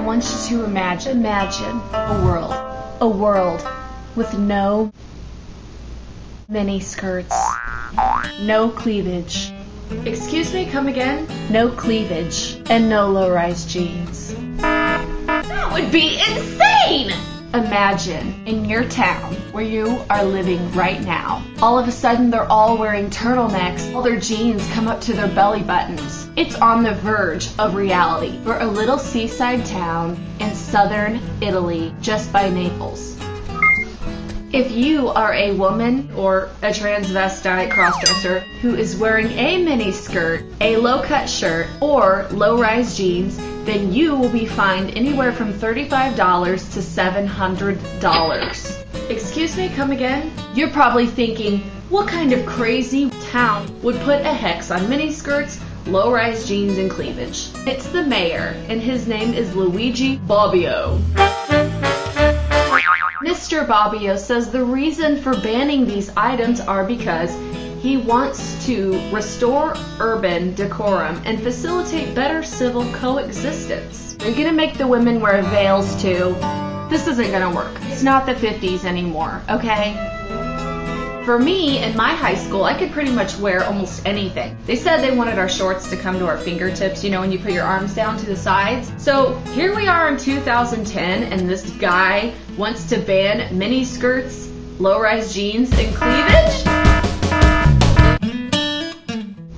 I want you to imagine, imagine a world, a world with no mini skirts, no cleavage. Excuse me, come again? No cleavage and no low-rise jeans. That would be insane! Imagine in your town where you are living right now, all of a sudden they're all wearing turtlenecks, all their jeans come up to their belly buttons. It's on the verge of reality. We're a little seaside town in southern Italy, just by Naples. If you are a woman or a transvestite crossdresser who is wearing a mini skirt, a low cut shirt, or low rise jeans, then you will be fined anywhere from $35 to $700. Excuse me, come again? You're probably thinking, what kind of crazy town would put a hex on miniskirts, low-rise jeans, and cleavage? It's the mayor, and his name is Luigi Bobbio. Mr. Bobbio says the reason for banning these items are because he wants to restore urban decorum and facilitate better civil coexistence. You're gonna make the women wear veils too. This isn't gonna work. It's not the 50s anymore, okay? For me, in my high school, I could pretty much wear almost anything. They said they wanted our shorts to come to our fingertips, you know, when you put your arms down to the sides. So here we are in 2010, and this guy wants to ban mini skirts, low rise jeans, and cleavage?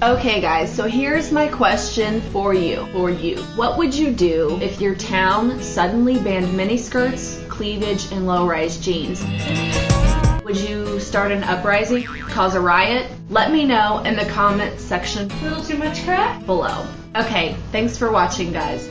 Okay guys, so here's my question for you, for you. What would you do if your town suddenly banned miniskirts, cleavage, and low-rise jeans? Would you start an uprising, cause a riot? Let me know in the comments section A little too much crack? below. Okay, thanks for watching guys.